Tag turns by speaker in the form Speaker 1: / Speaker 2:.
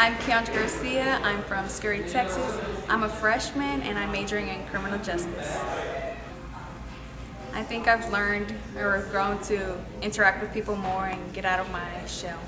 Speaker 1: I'm Kiandra Garcia. I'm from Scurry, Texas. I'm a freshman and I'm majoring in criminal justice. I think I've learned or grown to interact with people more and get out of my shell.